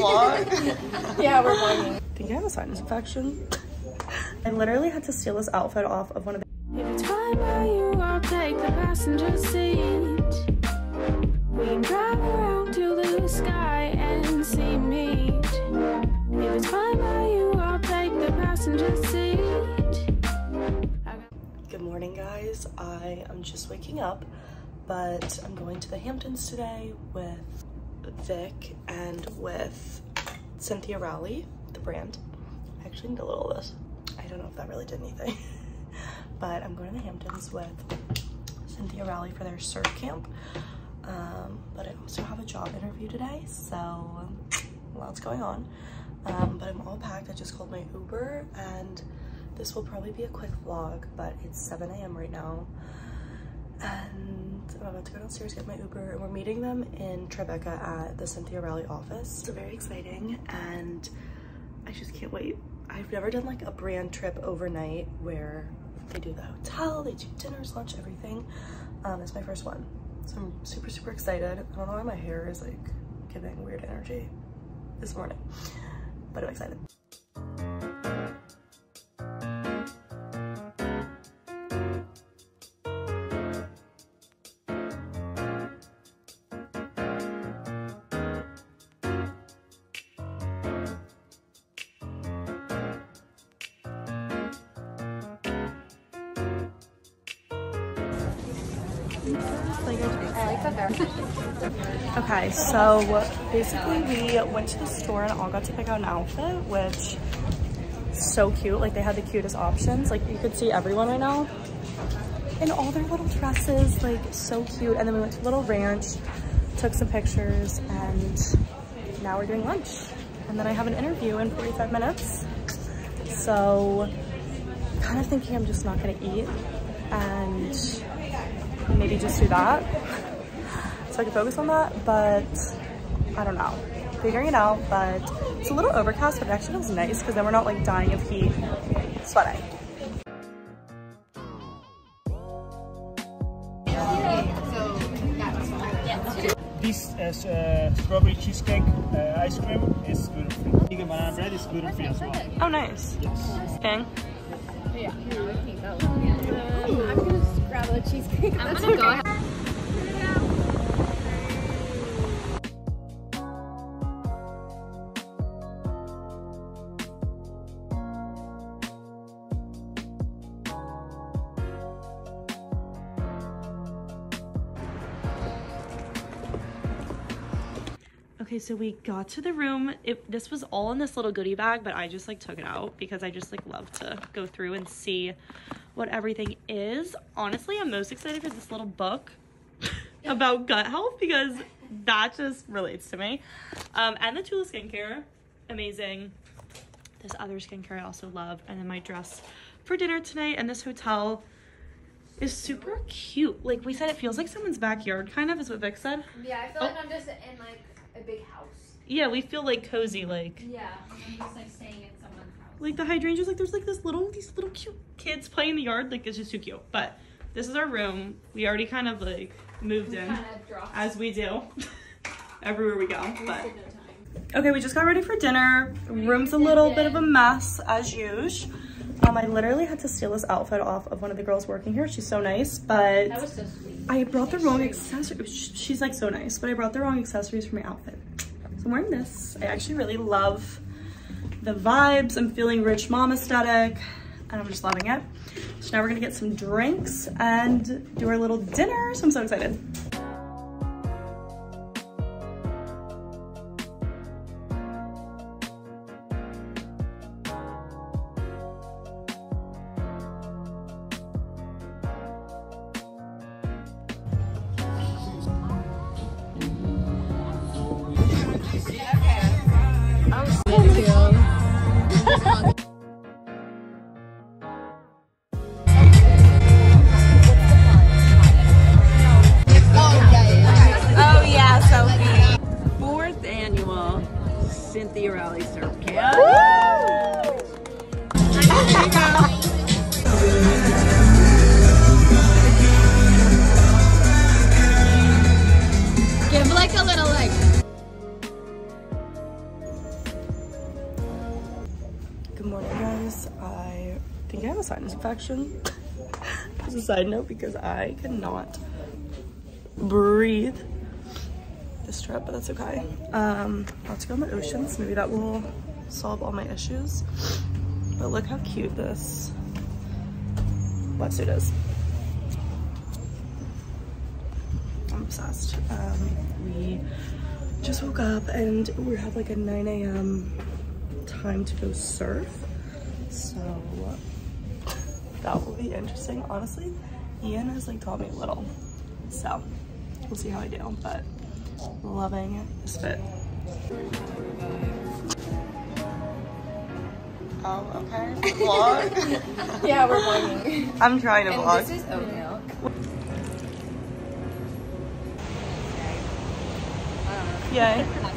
vlog? Yeah, we're vlogging. I think I have a sinus infection. I literally had to steal this outfit off of one of the If it's fine by you, I'll take the passenger seat. We can drive around to the sky and see meet. If it's fine by you, I'll take the passenger seat. Good morning, guys. I am just waking up, but I'm going to the Hamptons today with Vic and with Cynthia Rowley, the brand. I actually need a little of this. I don't know if that really did anything, but I'm going to the Hamptons with Cynthia Rowley for their surf camp. Um, but I also have a job interview today, so lots going on. Um, but I'm all packed. I just called my Uber and this will probably be a quick vlog, but it's 7 a.m. right now. And I'm about to go downstairs, get my Uber, and we're meeting them in Tribeca at the Cynthia Rowley office. So very exciting, and I just can't wait. I've never done like a brand trip overnight where they do the hotel, they do dinners, lunch, everything. Um, it's my first one. So I'm super, super excited. I don't know why my hair is like giving weird energy this morning, but I'm excited. Okay, so basically we went to the store and all got to pick out an outfit, which so cute. Like they had the cutest options. Like you could see everyone right now in all their little dresses, like so cute. And then we went to Little Ranch, took some pictures, and now we're doing lunch. And then I have an interview in 45 minutes. So kind of thinking I'm just not gonna eat and maybe just do that so I can focus on that, but I don't know. Figuring it out, but it's a little overcast, but it actually feels nice because then we're not like dying of heat sweating. This uh, uh, strawberry cheesecake uh, ice cream is gluten free. Vegan banana bread is gluten free as well. Oh, nice. Yes. King. I'm gonna grab a cheesecake. That's okay. Okay, so we got to the room. It, this was all in this little goodie bag, but I just like took it out because I just like love to go through and see what everything is. Honestly, I'm most excited for this little book about gut health because that just relates to me. Um, and the Tula skincare, amazing. This other skincare I also love. And then my dress for dinner tonight and this hotel is super cute. Like we said, it feels like someone's backyard kind of is what Vic said. Yeah, I feel Oh. like I'm just in like a big house. Yeah, we feel like cozy, like. Yeah, just like staying in someone's house. like the hydrangeas like there's like this little these little cute kids playing in the yard like it's just too cute. But this is our room. We already kind of like moved in Kind of as we do. Everywhere we go but no okay we just got ready for dinner. Room's a little bit of a mess as usual. Um i literally had to steal this outfit off of one of the girls working here. She's so nice but That was so sweet. I brought the wrong accessories. She's like so nice, but I brought the wrong accessories for my outfit. So I'm wearing this. I actually really love the vibes. I'm feeling rich mom aesthetic and I'm just loving it. So now we're gonna get some drinks and do our little dinner. So I'm so excited. Cynthia Rowley Surf Camp. Give like a little like. Good morning guys. I think I have a sinus infection. As a side note because I cannot breathe this trip, but that's okay. Um, about to go on the oceans. Maybe that will solve all my issues. But look how cute this wetsuit is. I'm obsessed. Um, we just woke up and we have like a 9 a.m. time to go surf. So that will be interesting. Honestly, Ian has like taught me a little. So we'll see how I do, but loving this fit. Oh, okay. Vlog. Yeah, we're vlogging. I'm trying to and vlog. this is oat milk. Yay.